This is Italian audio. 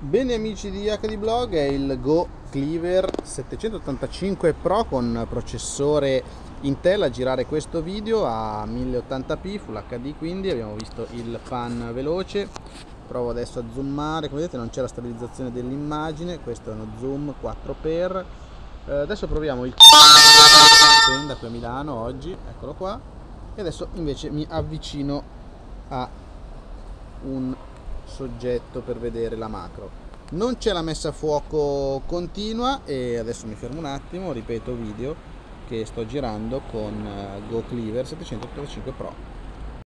Bene amici di HD Blog è il Go Cleaver 785 Pro con processore Intel a girare questo video a 1080p Full HD quindi abbiamo visto il pan veloce. Provo adesso a zoomare. Come vedete non c'è la stabilizzazione dell'immagine questo è uno zoom 4x eh, adesso proviamo il da qui a Milano oggi eccolo qua. E adesso invece mi avvicino a un soggetto per vedere la macro. Non c'è la messa a fuoco continua e adesso mi fermo un attimo ripeto video che sto girando con eh, Go Cleaver 785 Pro